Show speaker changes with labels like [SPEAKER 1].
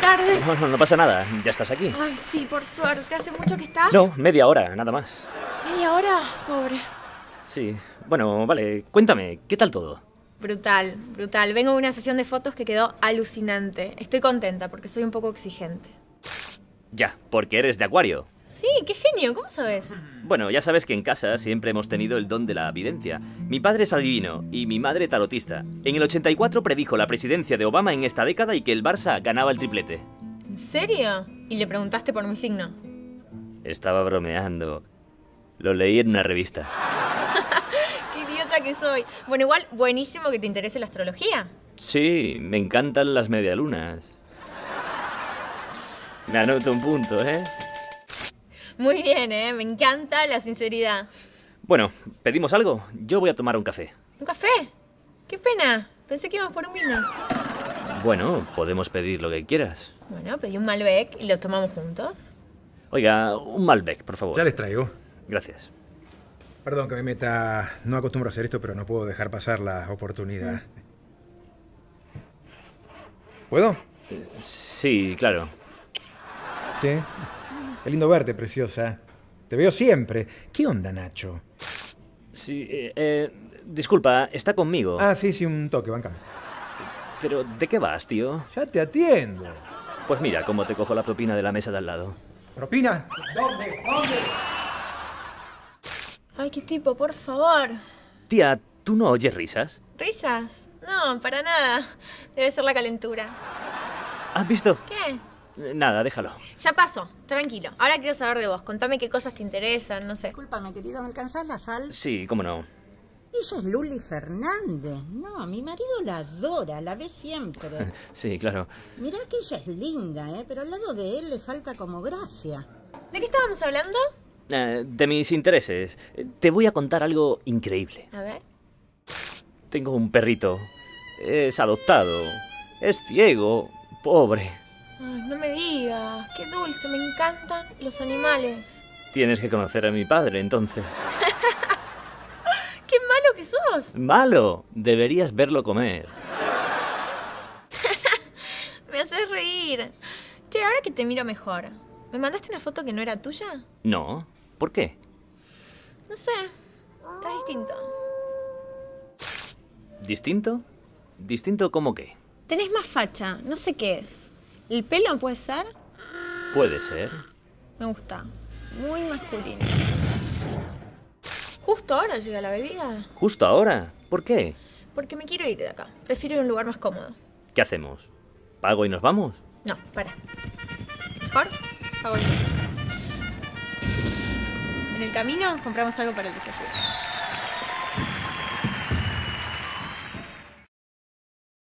[SPEAKER 1] tarde.
[SPEAKER 2] No, no, no pasa nada. Ya estás aquí.
[SPEAKER 1] Ay, sí, por suerte. ¿Hace mucho que estás?
[SPEAKER 2] No, media hora, nada más.
[SPEAKER 1] ¿Media hora? Pobre.
[SPEAKER 2] Sí. Bueno, vale. Cuéntame, ¿qué tal todo?
[SPEAKER 1] Brutal, brutal. Vengo de una sesión de fotos que quedó alucinante. Estoy contenta porque soy un poco exigente.
[SPEAKER 2] Ya, porque eres de Acuario.
[SPEAKER 1] Sí, qué genio. ¿Cómo sabes?
[SPEAKER 2] Bueno, ya sabes que en casa siempre hemos tenido el don de la evidencia. Mi padre es adivino y mi madre tarotista. En el 84 predijo la presidencia de Obama en esta década y que el Barça ganaba el triplete.
[SPEAKER 1] ¿En serio? ¿Y le preguntaste por mi signo?
[SPEAKER 2] Estaba bromeando. Lo leí en una revista.
[SPEAKER 1] Qué idiota que soy. Bueno, igual, buenísimo que te interese la astrología.
[SPEAKER 2] Sí, me encantan las medialunas. Me anoto un punto, ¿eh?
[SPEAKER 1] Muy bien, ¿eh? Me encanta la sinceridad.
[SPEAKER 2] Bueno, ¿pedimos algo? Yo voy a tomar un café.
[SPEAKER 1] ¿Un café? Qué pena. Pensé que íbamos por un vino.
[SPEAKER 2] Bueno, podemos pedir lo que quieras.
[SPEAKER 1] Bueno, pedí un Malbec y lo tomamos juntos.
[SPEAKER 2] Oiga, un Malbec, por favor.
[SPEAKER 3] Ya les traigo.
[SPEAKER 2] Gracias.
[SPEAKER 3] Perdón que me meta. No acostumbro a hacer esto, pero no puedo dejar pasar la oportunidad. ¿Puedo?
[SPEAKER 2] Sí, claro.
[SPEAKER 3] Sí. Qué lindo verte, preciosa. Te veo siempre. ¿Qué onda, Nacho?
[SPEAKER 2] Sí, eh, eh, disculpa, está conmigo.
[SPEAKER 3] Ah, sí, sí, un toque, bancame.
[SPEAKER 2] Pero, ¿de qué vas, tío?
[SPEAKER 3] Ya te atiendo.
[SPEAKER 2] Pues mira cómo te cojo la propina de la mesa de al lado.
[SPEAKER 3] ¿Propina? ¿Dónde? ¿Dónde?
[SPEAKER 1] Ay, qué tipo, por favor.
[SPEAKER 2] Tía, ¿tú no oyes risas?
[SPEAKER 1] ¿Risas? No, para nada. Debe ser la calentura.
[SPEAKER 2] ¿Has visto?
[SPEAKER 1] ¿Qué?
[SPEAKER 2] Nada, déjalo.
[SPEAKER 1] Ya pasó, tranquilo. Ahora quiero saber de vos. Contame qué cosas te interesan, no sé.
[SPEAKER 4] Disculpame, querido, ¿me alcanzás la sal?
[SPEAKER 2] Sí, cómo no.
[SPEAKER 4] Ella es Luli Fernández. No, mi marido la adora, la ve siempre.
[SPEAKER 2] Sí, claro.
[SPEAKER 4] Mirá que ella es linda, ¿eh? Pero al lado de él le falta como gracia.
[SPEAKER 1] ¿De qué estábamos hablando?
[SPEAKER 2] Eh, de mis intereses, eh, te voy a contar algo increíble.
[SPEAKER 1] A ver.
[SPEAKER 2] Tengo un perrito. Es adoptado. Es ciego. Pobre.
[SPEAKER 1] Ay, no me digas. Qué dulce, me encantan los animales.
[SPEAKER 2] Tienes que conocer a mi padre, entonces.
[SPEAKER 1] ¡Qué malo que sos!
[SPEAKER 2] Malo. Deberías verlo comer.
[SPEAKER 1] Me haces reír. Che, ahora que te miro mejor, ¿me mandaste una foto que no era tuya?
[SPEAKER 2] No. ¿Por qué?
[SPEAKER 1] No sé. Estás distinto.
[SPEAKER 2] ¿Distinto? ¿Distinto cómo qué?
[SPEAKER 1] Tenés más facha, no sé qué es. ¿El pelo puede ser?
[SPEAKER 2] Puede ser.
[SPEAKER 1] Me gusta. Muy masculino. Justo ahora llega la bebida.
[SPEAKER 2] ¿Justo ahora? ¿Por qué?
[SPEAKER 1] Porque me quiero ir de acá. Prefiero ir a un lugar más cómodo.
[SPEAKER 2] ¿Qué hacemos? ¿Pago y nos vamos?
[SPEAKER 1] No, para. Mejor, pago yo. En el camino compramos algo para el desayuno.